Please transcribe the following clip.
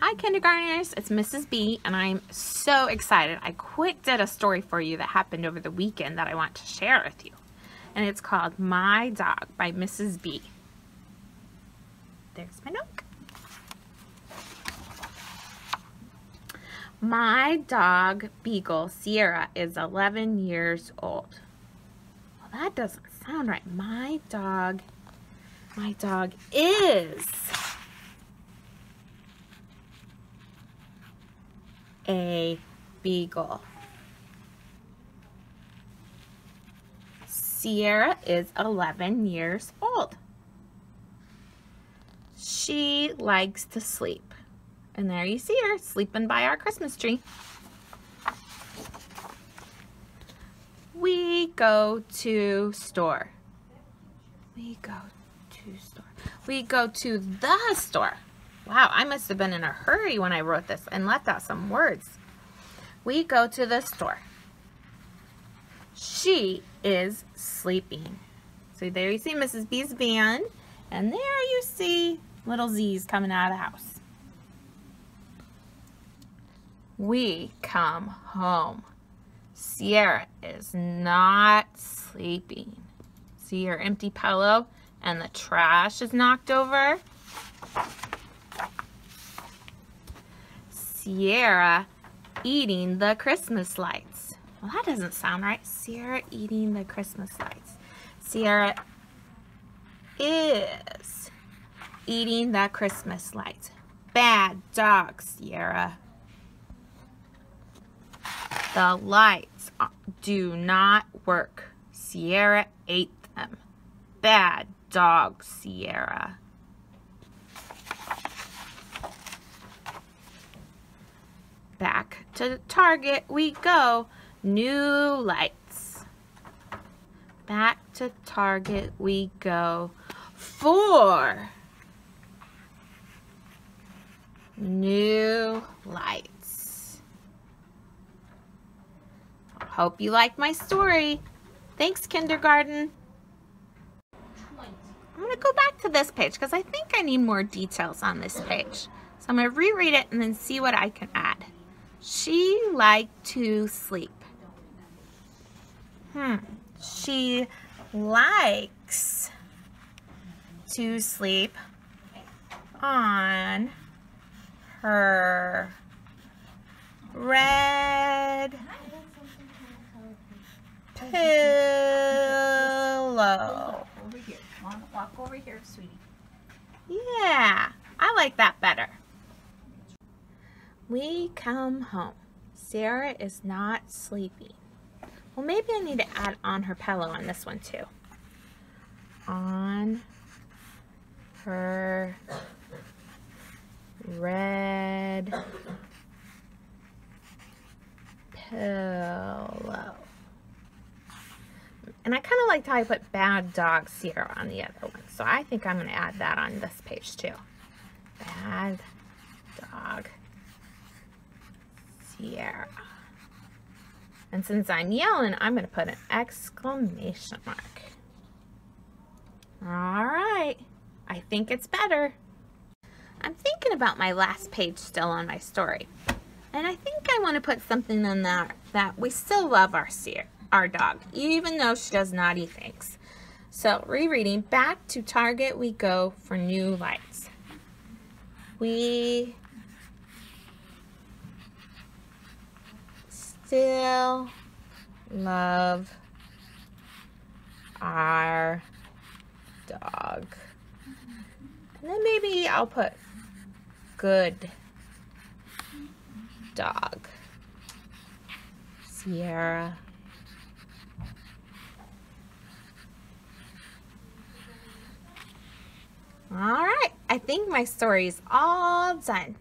Hi kindergartners, it's Mrs. B and I'm so excited. I quick did a story for you that happened over the weekend that I want to share with you. And it's called My Dog by Mrs. B. There's my note. My dog Beagle Sierra is 11 years old. Well, that doesn't sound right. My dog, my dog is a beagle. Sierra is 11 years old. She likes to sleep. And there you see her sleeping by our Christmas tree. We go to store. We go to store. We go to the store. Wow, I must have been in a hurry when I wrote this and left out some words. We go to the store. She is sleeping. So there you see Mrs. B's van, and there you see little Z's coming out of the house. We come home. Sierra is not sleeping. See her empty pillow and the trash is knocked over? Sierra eating the Christmas lights. Well, that doesn't sound right. Sierra eating the Christmas lights. Sierra is eating the Christmas lights. Bad dog, Sierra. The lights do not work. Sierra ate them. Bad dog, Sierra. Back to Target we go. New lights. Back to Target we go. For new lights. Hope you like my story. Thanks, kindergarten. I'm going to go back to this page because I think I need more details on this page. So I'm going to reread it and then see what I can add. She liked to sleep. Hmm. She likes to sleep on her red pillow. Over here. Walk over here, sweetie. Yeah, I like that better. We come home. Sierra is not sleepy. Well, maybe I need to add on her pillow on this one too. On her red pillow. And I kind of liked how I put bad dog Sierra on the other one. So I think I'm going to add that on this page too. Bad dog Sierra. And since I'm yelling, I'm going to put an exclamation mark. All right. I think it's better. I'm thinking about my last page still on my story. And I think I want to put something in there that we still love our our dog, even though she does naughty things. So rereading, back to Target we go for new lights. We still love our dog. And then maybe I'll put good dog. Sierra. All right, I think my story is all done.